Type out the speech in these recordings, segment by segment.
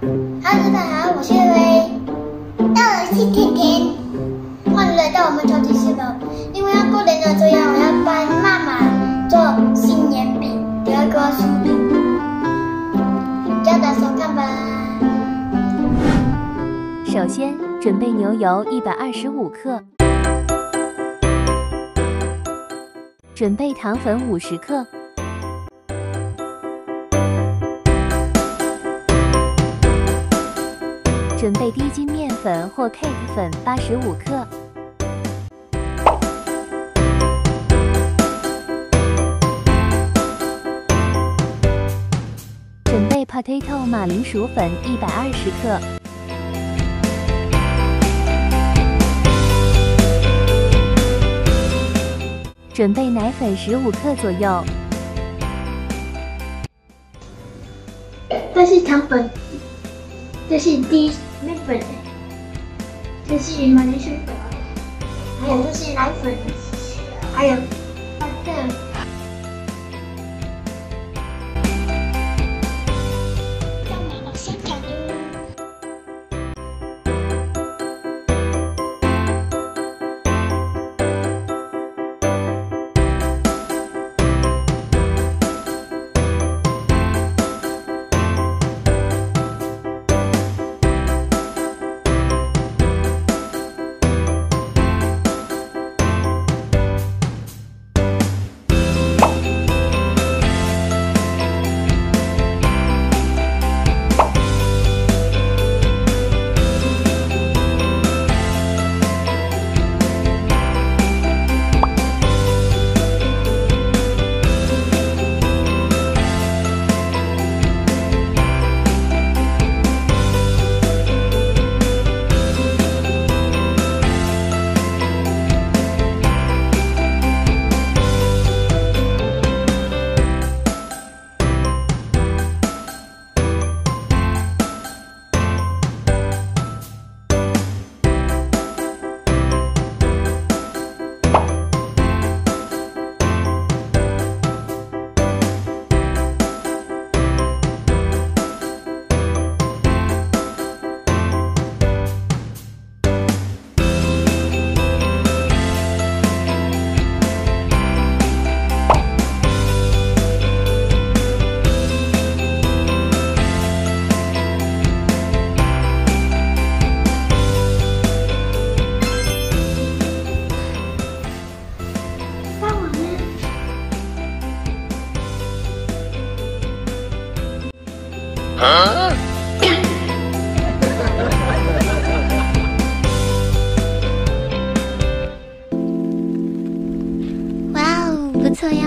哈喽，大家好，我是薇，那我是甜甜，欢迎来到我们超级四宝。因为要过年了，所以我要帮妈妈做新年饼，第二个速度，大家收看吧。首先准备牛油一百二十五克，准备糖粉五十克。准备低筋面粉或 cake 粉八十五克，准备 potato 马铃薯粉一百二十克，准备奶粉十五克左右，这是糖粉，这是低。面粉，这是马铃薯粉，还有这是奶粉，还有发酵。哇 哇哦，不错哟！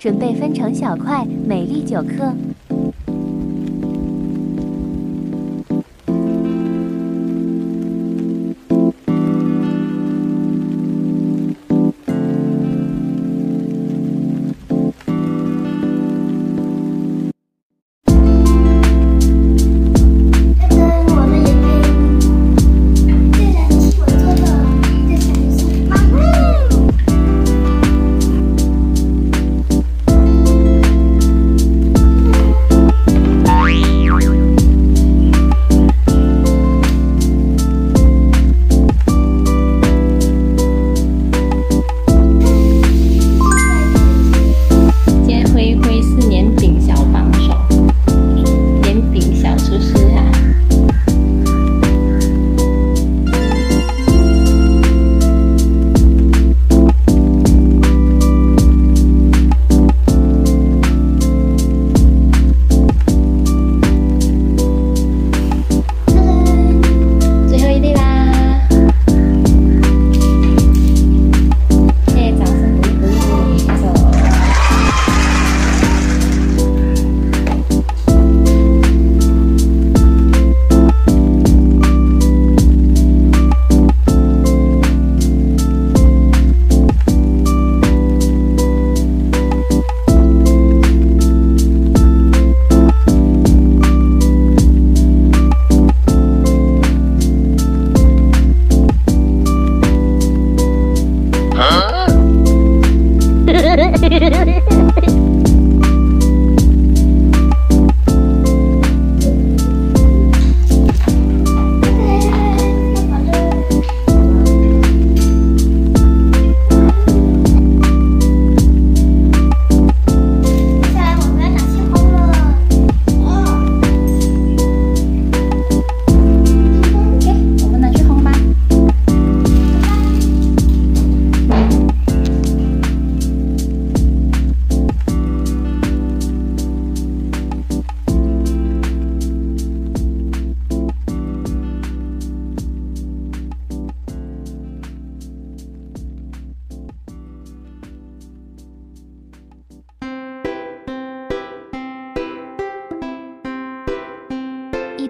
准备分成小块，每粒九克。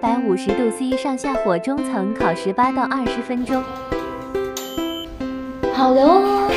百五十度 C 上下火中层烤十八到二十分钟。好的哦。